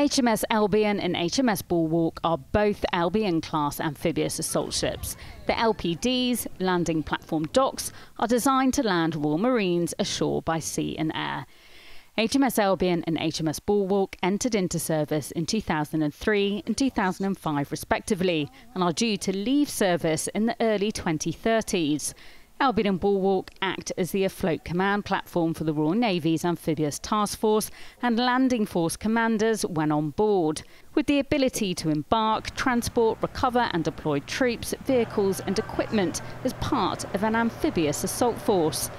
HMS Albion and HMS Bulwark are both Albion class amphibious assault ships. The LPD's landing platform docks are designed to land Royal Marines ashore by sea and air. HMS Albion and HMS Bulwark entered into service in 2003 and 2005 respectively and are due to leave service in the early 2030s. Albion and Bulwark act as the afloat command platform for the Royal Navy's Amphibious Task Force and Landing Force commanders when on board, with the ability to embark, transport, recover and deploy troops, vehicles and equipment as part of an amphibious assault force.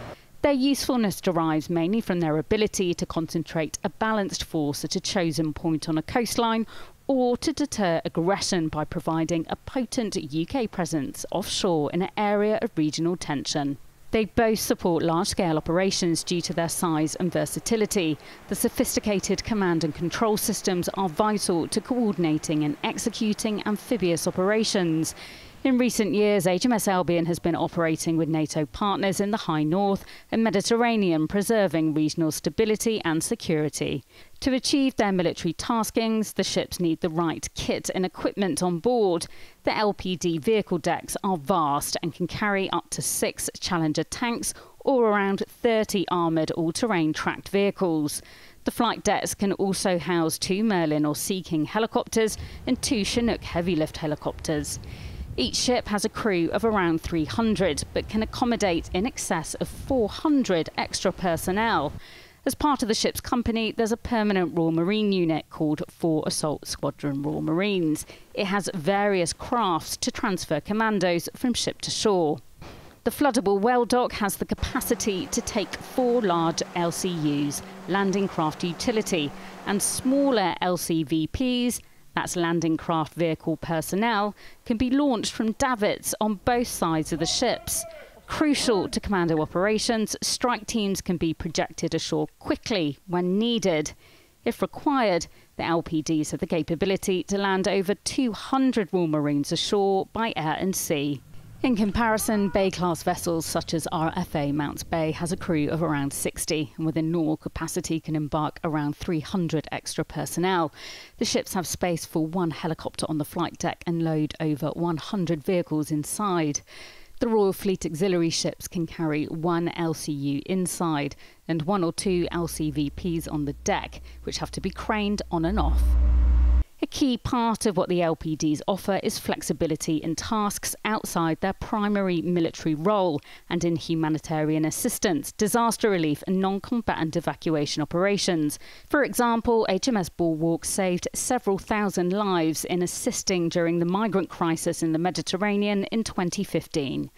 Their usefulness derives mainly from their ability to concentrate a balanced force at a chosen point on a coastline or to deter aggression by providing a potent UK presence offshore in an area of regional tension. They both support large scale operations due to their size and versatility. The sophisticated command and control systems are vital to coordinating and executing amphibious operations. In recent years, HMS Albion has been operating with NATO partners in the High North and Mediterranean, preserving regional stability and security. To achieve their military taskings, the ships need the right kit and equipment on board. The LPD vehicle decks are vast and can carry up to six Challenger tanks or around 30 armoured all terrain tracked vehicles. The flight decks can also house two Merlin or Sea King helicopters and two Chinook heavy lift helicopters. Each ship has a crew of around 300 but can accommodate in excess of 400 extra personnel. As part of the ship's company, there's a permanent Royal Marine unit called 4 Assault Squadron Royal Marines. It has various crafts to transfer commandos from ship to shore. The floodable well dock has the capacity to take four large LCUs, landing craft utility, and smaller LCVPs that's landing craft vehicle personnel, can be launched from davits on both sides of the ships. Crucial to commando operations, strike teams can be projected ashore quickly when needed. If required, the LPDs have the capability to land over 200 Royal Marines ashore by air and sea. In comparison, Bay class vessels such as RFA Mounts Bay has a crew of around 60 and within normal capacity can embark around 300 extra personnel. The ships have space for one helicopter on the flight deck and load over 100 vehicles inside. The Royal Fleet auxiliary ships can carry one LCU inside and one or two LCVPs on the deck, which have to be craned on and off. A key part of what the LPDs offer is flexibility in tasks outside their primary military role and in humanitarian assistance, disaster relief, and non combatant evacuation operations. For example, HMS Bulwark saved several thousand lives in assisting during the migrant crisis in the Mediterranean in 2015.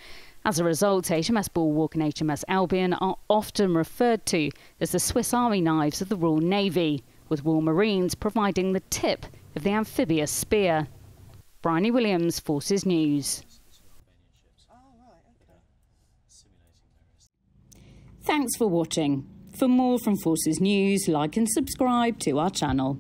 As a result, HMS Bulwark and HMS Albion are often referred to as the Swiss Army knives of the Royal Navy, with Royal Marines providing the tip of the amphibious spear. Bryony Williams, Forces News. Thanks for watching. For more from Forces News, like and subscribe to our channel.